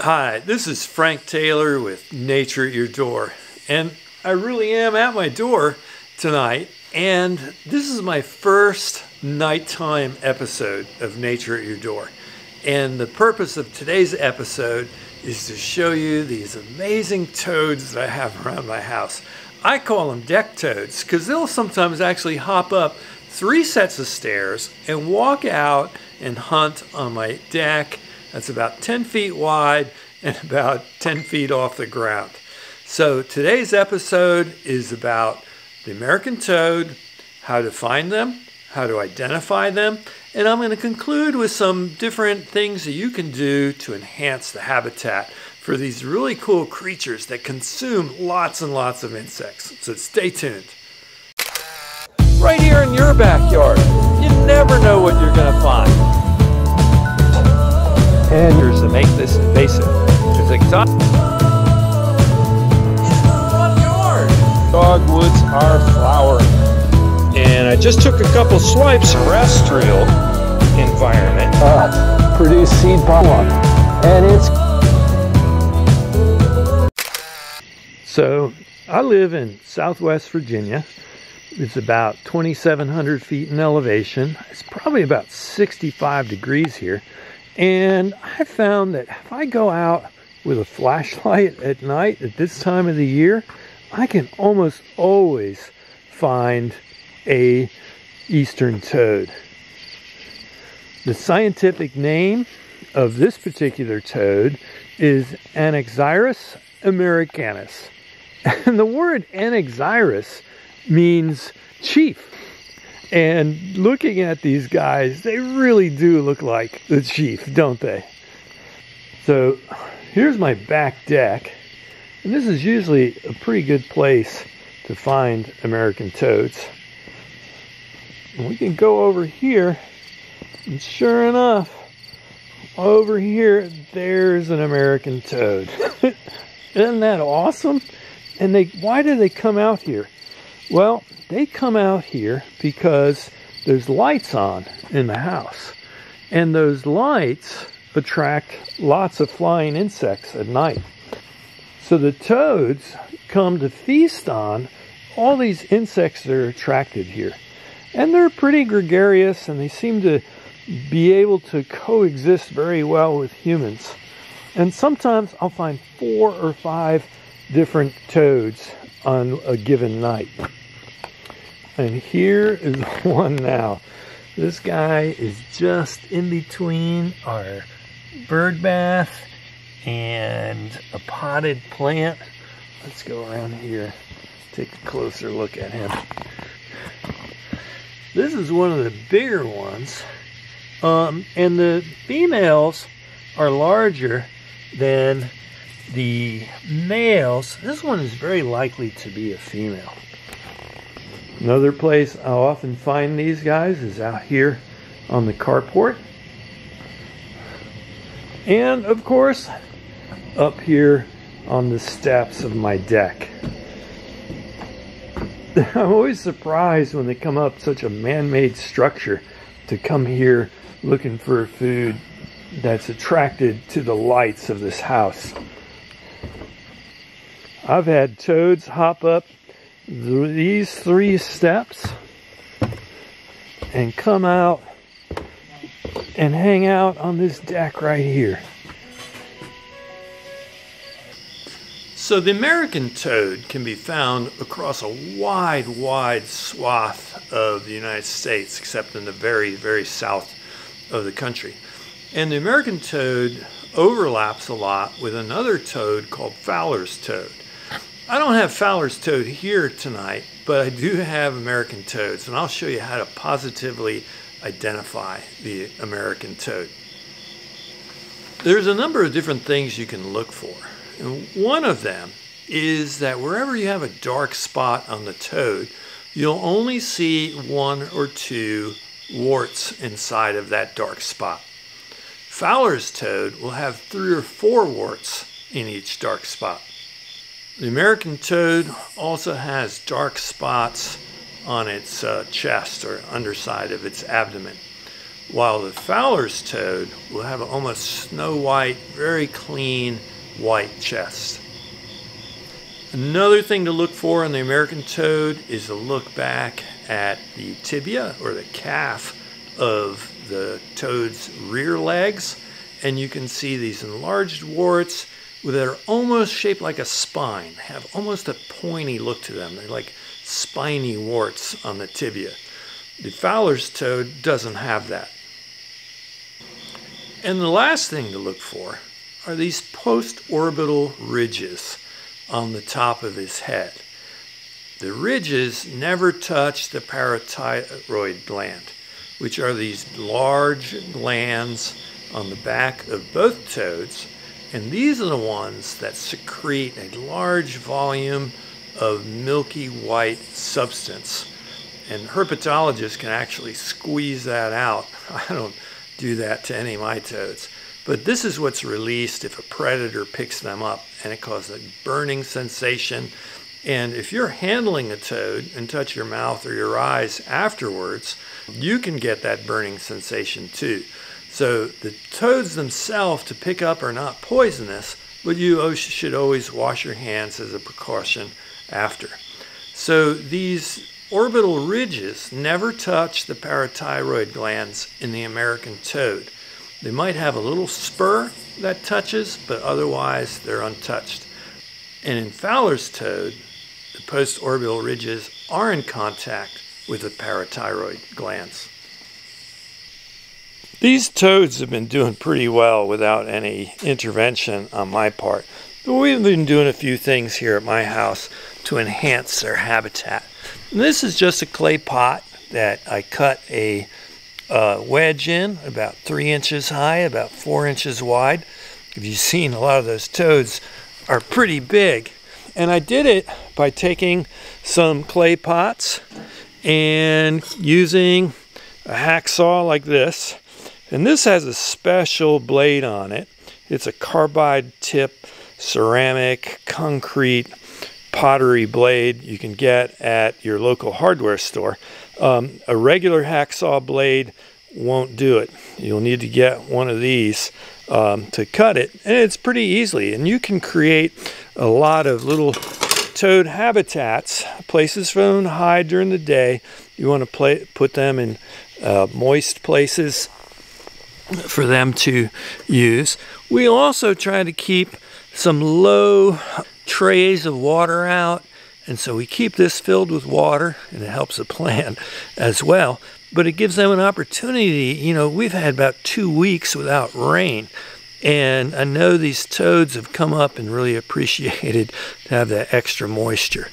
Hi, this is Frank Taylor with Nature at Your Door. And I really am at my door tonight. And this is my first nighttime episode of Nature at Your Door. And the purpose of today's episode is to show you these amazing toads that I have around my house. I call them deck toads because they'll sometimes actually hop up three sets of stairs and walk out and hunt on my deck that's about 10 feet wide and about 10 feet off the ground. So today's episode is about the American toad, how to find them, how to identify them, and I'm going to conclude with some different things that you can do to enhance the habitat for these really cool creatures that consume lots and lots of insects. So stay tuned. Right here in your backyard, you never know what you're going to find Exotic. Dogwoods are flowering. And I just took a couple swipes terrestrial environment. Uh, produce seed pollen. And it's So I live in southwest Virginia. It's about 2,700 feet in elevation. It's probably about 65 degrees here. And I found that if I go out with a flashlight at night at this time of the year, I can almost always find a eastern toad. The scientific name of this particular toad is Anaxyrus americanus. And the word Anaxyrus means chief. And looking at these guys, they really do look like the chief, don't they? So here's my back deck. And this is usually a pretty good place to find American toads. And we can go over here, and sure enough, over here, there's an American toad. Isn't that awesome? And they, why do they come out here? Well, they come out here because there's lights on in the house. And those lights attract lots of flying insects at night. So the toads come to feast on all these insects that are attracted here. And they're pretty gregarious and they seem to be able to coexist very well with humans. And sometimes I'll find four or five different toads on a given night. And here is one now. This guy is just in between our bird bath and a potted plant. Let's go around here, take a closer look at him. This is one of the bigger ones. Um, and the females are larger than the males. This one is very likely to be a female. Another place I'll often find these guys is out here on the carport. And of course, up here on the steps of my deck. I'm always surprised when they come up such a man-made structure to come here looking for food that's attracted to the lights of this house. I've had toads hop up these three steps and come out and hang out on this deck right here. So the American toad can be found across a wide, wide swath of the United States, except in the very, very south of the country. And the American toad overlaps a lot with another toad called Fowler's toad. I don't have Fowler's toad here tonight, but I do have American toads, and I'll show you how to positively identify the American toad. There's a number of different things you can look for, and one of them is that wherever you have a dark spot on the toad, you'll only see one or two warts inside of that dark spot. Fowler's toad will have three or four warts in each dark spot. The American toad also has dark spots on its uh, chest or underside of its abdomen. while the Fowler's toad will have an almost snow white, very clean white chest. Another thing to look for in the American toad is to look back at the tibia or the calf of the toad's rear legs, and you can see these enlarged warts that are almost shaped like a spine, have almost a pointy look to them. They're like spiny warts on the tibia. The Fowler's toad doesn't have that. And the last thing to look for are these post-orbital ridges on the top of his head. The ridges never touch the parotoid gland, which are these large glands on the back of both toads, and these are the ones that secrete a large volume of milky white substance. And herpetologists can actually squeeze that out. I don't do that to any of my toads. But this is what's released if a predator picks them up, and it causes a burning sensation. And if you're handling a toad and touch your mouth or your eyes afterwards, you can get that burning sensation too. So the toads themselves to pick up are not poisonous, but you should always wash your hands as a precaution after. So these orbital ridges never touch the parotoid glands in the American toad. They might have a little spur that touches, but otherwise they're untouched. And in Fowler's toad, the postorbital ridges are in contact with the parotoid glands. These toads have been doing pretty well without any intervention on my part. But we've been doing a few things here at my house to enhance their habitat. And this is just a clay pot that I cut a uh, wedge in about three inches high, about four inches wide. If you've seen a lot of those toads are pretty big. And I did it by taking some clay pots and using a hacksaw like this. And this has a special blade on it. It's a carbide tip ceramic concrete pottery blade you can get at your local hardware store. Um, a regular hacksaw blade won't do it. You'll need to get one of these um, to cut it, and it's pretty easily. And you can create a lot of little toad habitats, places for them to hide during the day. You want to play, put them in uh, moist places for them to use. We also try to keep some low trays of water out. And so we keep this filled with water and it helps the plant as well. But it gives them an opportunity. You know, we've had about two weeks without rain. And I know these toads have come up and really appreciated to have that extra moisture.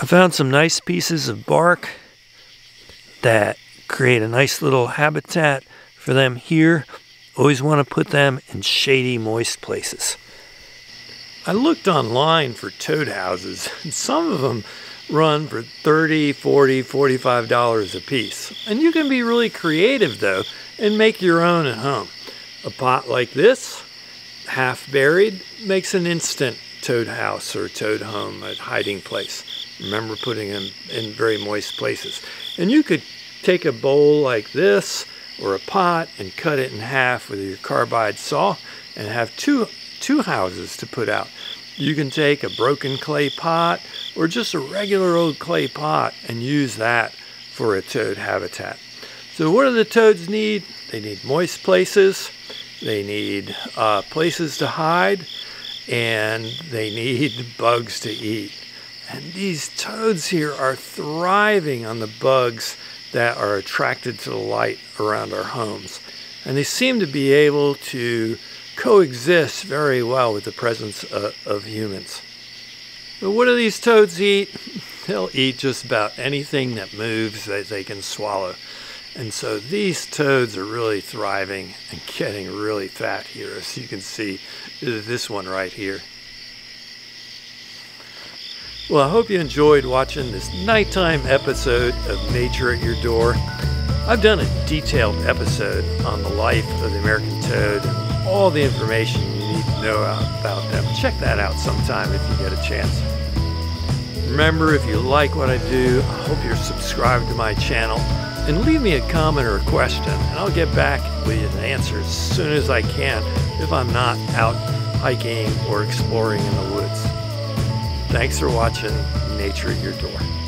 I found some nice pieces of bark that create a nice little habitat for them here Always want to put them in shady, moist places. I looked online for toad houses, and some of them run for 30 40 $45 a piece. And you can be really creative though and make your own at home. A pot like this, half buried, makes an instant toad house or toad home, a hiding place. Remember putting them in very moist places. And you could take a bowl like this or a pot and cut it in half with your carbide saw and have two, two houses to put out. You can take a broken clay pot or just a regular old clay pot and use that for a toad habitat. So what do the toads need? They need moist places, they need uh, places to hide, and they need bugs to eat. And these toads here are thriving on the bugs that are attracted to the light around our homes. And they seem to be able to coexist very well with the presence of, of humans. But what do these toads eat? They'll eat just about anything that moves that they can swallow. And so these toads are really thriving and getting really fat here, as you can see this one right here. Well, I hope you enjoyed watching this nighttime episode of Nature at Your Door. I've done a detailed episode on the life of the American toad and all the information you need to know about them. Check that out sometime if you get a chance. Remember, if you like what I do, I hope you're subscribed to my channel and leave me a comment or a question, and I'll get back with an answer as soon as I can if I'm not out hiking or exploring in the woods. Thanks for watching Nature at Your Door.